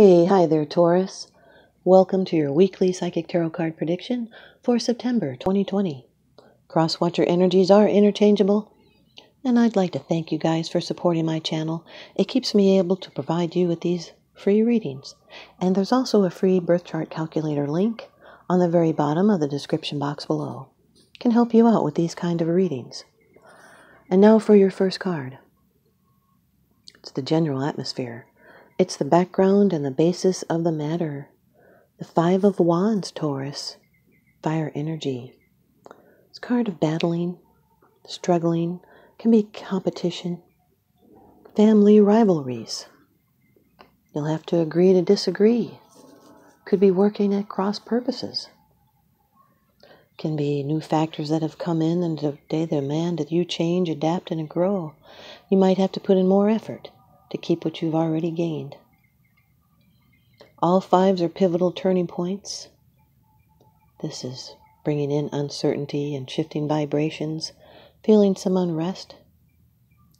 Hey, hi there, Taurus. Welcome to your weekly psychic tarot card prediction for September 2020. Crosswatcher energies are interchangeable, and I'd like to thank you guys for supporting my channel. It keeps me able to provide you with these free readings. And there's also a free birth chart calculator link on the very bottom of the description box below. Can help you out with these kind of readings. And now for your first card. It's the general atmosphere. It's the background and the basis of the matter. The Five of Wands, Taurus. Fire energy. It's a card of battling, struggling, can be competition, family rivalries. You'll have to agree to disagree. Could be working at cross purposes. Can be new factors that have come in and they demand that you change, adapt, and grow. You might have to put in more effort to keep what you've already gained. All fives are pivotal turning points. This is bringing in uncertainty and shifting vibrations, feeling some unrest.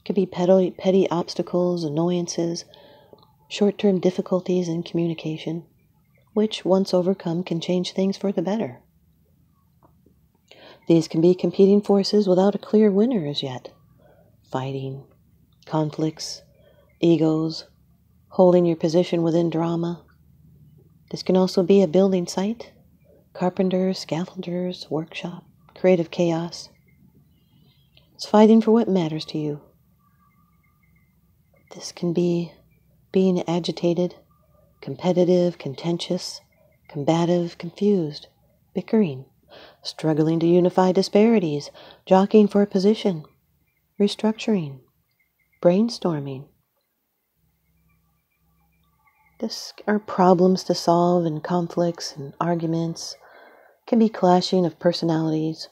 Could be petty, petty obstacles, annoyances, short term difficulties in communication, which, once overcome, can change things for the better. These can be competing forces without a clear winner as yet. Fighting, conflicts, egos, holding your position within drama. This can also be a building site, carpenters, scaffolders, workshop, creative chaos. It's fighting for what matters to you. This can be being agitated, competitive, contentious, combative, confused, bickering, struggling to unify disparities, jockeying for a position, restructuring, brainstorming, this are problems to solve and conflicts and arguments, can be clashing of personalities,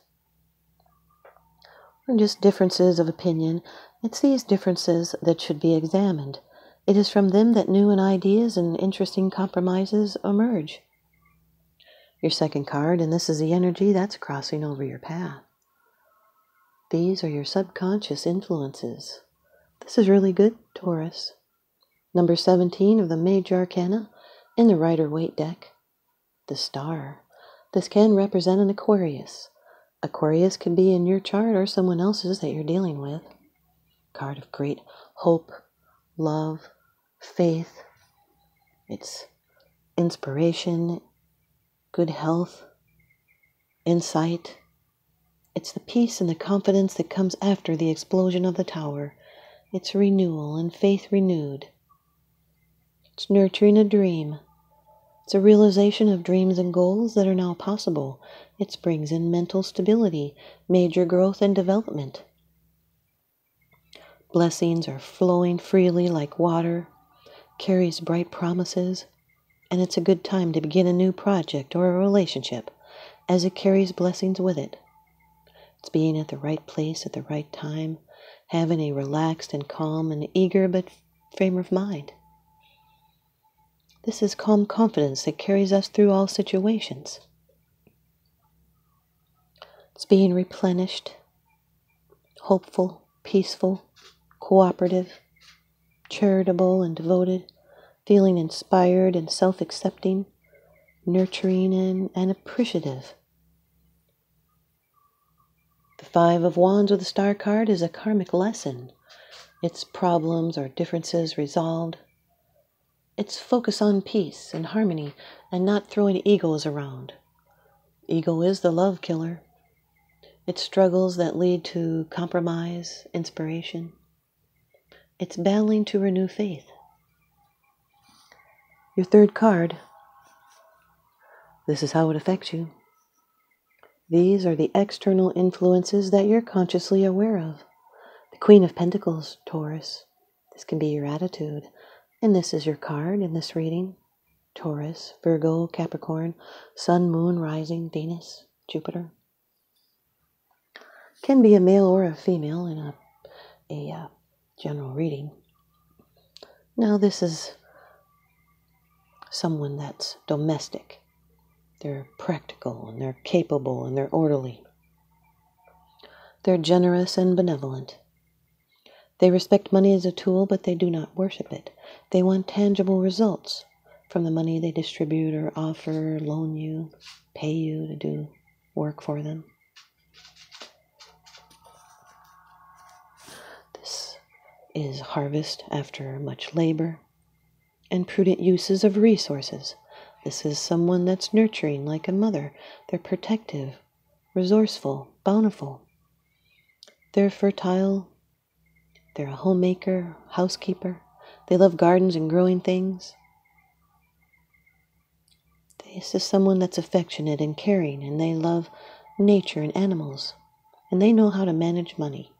or just differences of opinion. It's these differences that should be examined. It is from them that new ideas and interesting compromises emerge. Your second card, and this is the energy that's crossing over your path. These are your subconscious influences. This is really good, Taurus. Number 17 of the Major Arcana in the Rider Waite deck, the Star. This can represent an Aquarius. Aquarius can be in your chart or someone else's that you're dealing with. Card of great hope, love, faith. It's inspiration, good health, insight. It's the peace and the confidence that comes after the explosion of the tower. It's renewal and faith renewed. It's nurturing a dream. It's a realization of dreams and goals that are now possible. It brings in mental stability, major growth, and development. Blessings are flowing freely like water, carries bright promises, and it's a good time to begin a new project or a relationship as it carries blessings with it. It's being at the right place at the right time, having a relaxed and calm and eager but frame of mind. This is calm confidence that carries us through all situations. It's being replenished, hopeful, peaceful, cooperative, charitable, and devoted, feeling inspired and self accepting, nurturing, and, and appreciative. The Five of Wands with the Star card is a karmic lesson. Its problems or differences resolved it's focus on peace and harmony and not throwing egos around. Ego is the love killer. It's struggles that lead to compromise, inspiration. It's battling to renew faith. Your third card. This is how it affects you. These are the external influences that you're consciously aware of. The Queen of Pentacles, Taurus. This can be your attitude, and this is your card in this reading Taurus, Virgo, Capricorn, Sun, Moon, Rising, Venus, Jupiter. Can be a male or a female in a, a uh, general reading. Now, this is someone that's domestic. They're practical and they're capable and they're orderly. They're generous and benevolent. They respect money as a tool, but they do not worship it. They want tangible results. from the money they distribute or offer, loan you, pay you to do work for them. This is harvest after much labor and prudent uses of resources. This is someone that's nurturing like a mother. They're protective, resourceful, bountiful. They're fertile. They're a homemaker, housekeeper. They love gardens and growing things. This is someone that's affectionate and caring, and they love nature and animals, and they know how to manage money.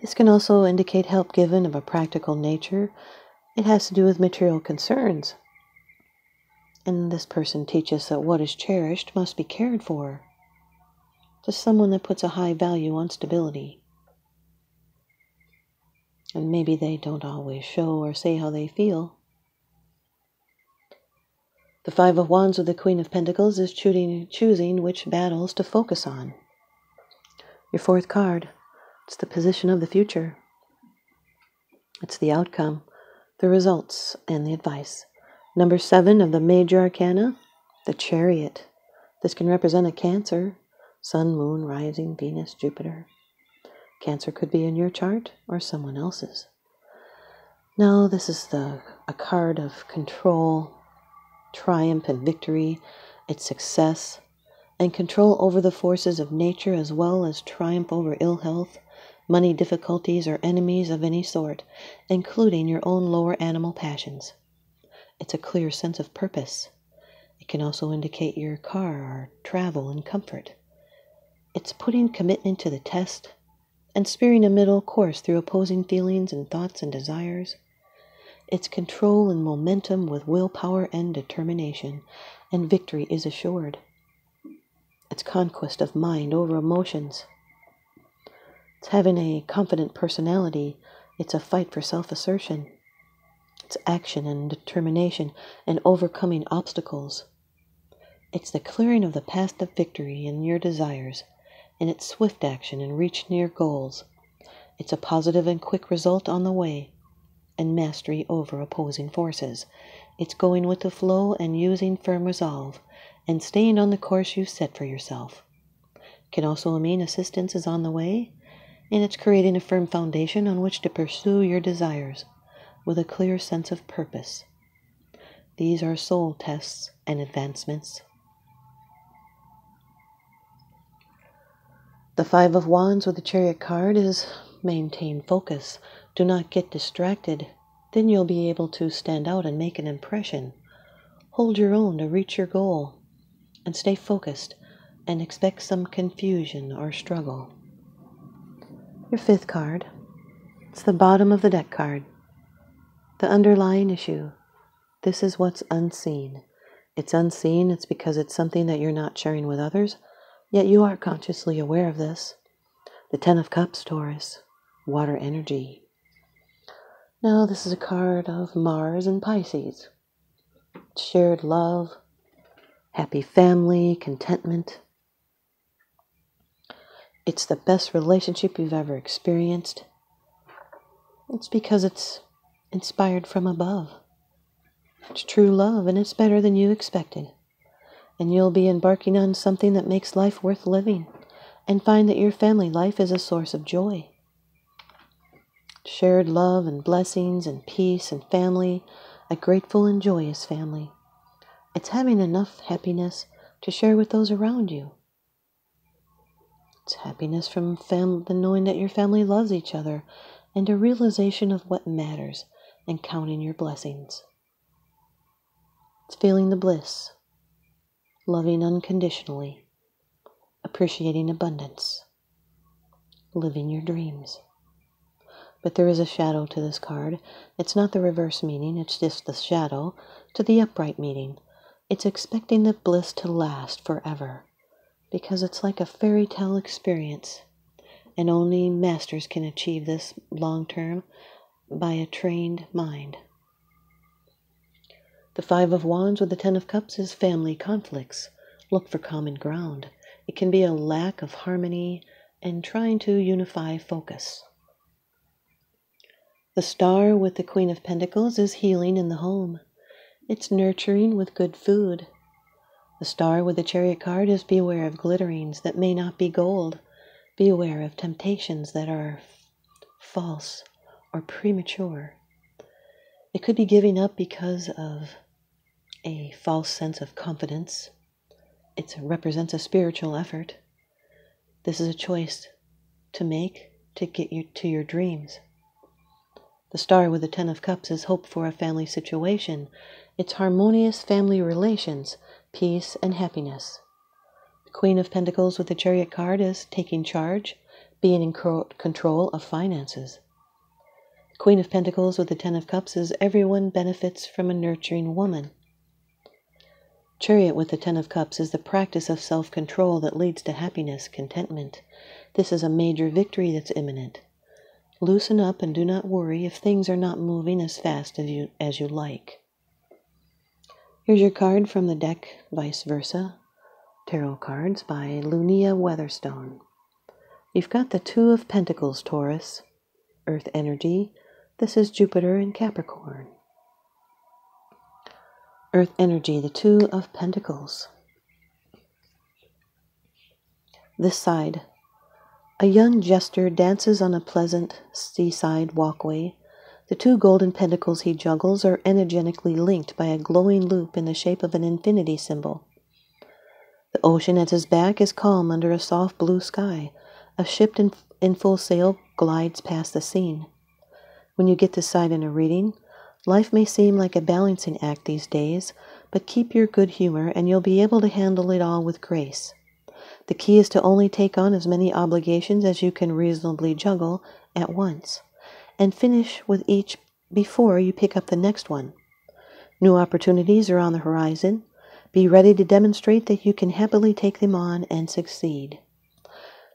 This can also indicate help given of a practical nature it has to do with material concerns. And this person teaches that what is cherished must be cared for. Just someone that puts a high value on stability. And maybe they don't always show or say how they feel. The Five of Wands with the Queen of Pentacles is choosing, choosing which battles to focus on. Your fourth card, it's the position of the future. It's the outcome the results and the advice. Number seven of the major arcana, the chariot. This can represent a Cancer, Sun, Moon, Rising, Venus, Jupiter. Cancer could be in your chart or someone else's. Now, this is the a card of control, triumph and victory, its success, and control over the forces of nature as well as triumph over ill health, money difficulties, or enemies of any sort, including your own lower animal passions. It's a clear sense of purpose. It can also indicate your car or travel and comfort. It's putting commitment to the test and spearing a middle course through opposing feelings and thoughts and desires. It's control and momentum with willpower and determination, and victory is assured. It's conquest of mind over emotions it's having a confident personality. It's a fight for self assertion. It's action and determination and overcoming obstacles. It's the clearing of the path of victory in your desires, and it's swift action and reach near goals. It's a positive and quick result on the way, and mastery over opposing forces. It's going with the flow and using firm resolve, and staying on the course you've set for yourself. Can also mean assistance is on the way and it's creating a firm foundation on which to pursue your desires with a clear sense of purpose. These are soul tests and advancements. The Five of Wands with the Chariot card is maintain focus. Do not get distracted. Then you'll be able to stand out and make an impression. Hold your own to reach your goal and stay focused and expect some confusion or struggle. Your fifth card. It's the bottom of the deck card. The underlying issue. This is what's unseen. It's unseen, it's because it's something that you're not sharing with others, yet you are consciously aware of this. The Ten of Cups, Taurus. Water energy. Now, this is a card of Mars and Pisces. Shared love, happy family, contentment. It's the best relationship you've ever experienced. It's because it's inspired from above. It's true love, and it's better than you expected. And you'll be embarking on something that makes life worth living and find that your family life is a source of joy. Shared love and blessings and peace and family, a grateful and joyous family. It's having enough happiness to share with those around you. It's happiness from fam- the knowing that your family loves each other and a realization of what matters and counting your blessings. It's feeling the bliss, loving unconditionally, appreciating abundance, living your dreams. But there is a shadow to this card. It's not the reverse meaning, it's just the shadow to the upright meaning. It's expecting the bliss to last forever because it's like a fairy tale experience, and only masters can achieve this long term by a trained mind. The Five of Wands with the Ten of Cups is family conflicts. Look for common ground. It can be a lack of harmony and trying to unify focus. The star with the Queen of Pentacles is healing in the home. It's nurturing with good food. The star with the Chariot card is beware of glitterings that may not be gold. Be aware of temptations that are false or premature. It could be giving up because of a false sense of confidence. It represents a spiritual effort. This is a choice to make to get you to your dreams. The star with the Ten of Cups is hope for a family situation. It's harmonious family relations, peace, and happiness. The Queen of Pentacles with the Chariot card is taking charge, being in control of finances. The Queen of Pentacles with the Ten of Cups is everyone benefits from a nurturing woman. Chariot with the Ten of Cups is the practice of self control that leads to happiness, contentment. This is a major victory that's imminent. Loosen up and do not worry if things are not moving as fast as you, as you like. Here's your card from the deck, vice versa. Tarot cards by Lunaea Weatherstone. You've got the Two of Pentacles, Taurus, Earth energy. This is Jupiter in Capricorn. Earth energy, the Two of Pentacles. This side, a young jester dances on a pleasant seaside walkway. The two golden pentacles he juggles are energetically linked by a glowing loop in the shape of an infinity symbol. The ocean at his back is calm under a soft blue sky. A ship in, in full sail glides past the scene. When you get this side in a reading, life may seem like a balancing act these days, but keep your good humor and you'll be able to handle it all with grace. The key is to only take on as many obligations as you can reasonably juggle at once, and finish with each before you pick up the next one. New opportunities are on the horizon. Be ready to demonstrate that you can happily take them on and succeed.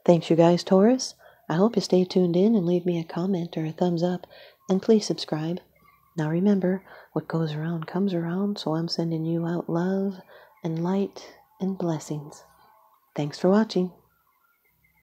Thanks, you guys, Taurus. I hope you stay tuned in and leave me a comment or a thumbs up, and please subscribe. Now remember, what goes around comes around, so I'm sending you out love and light and blessings. Thanks for watching.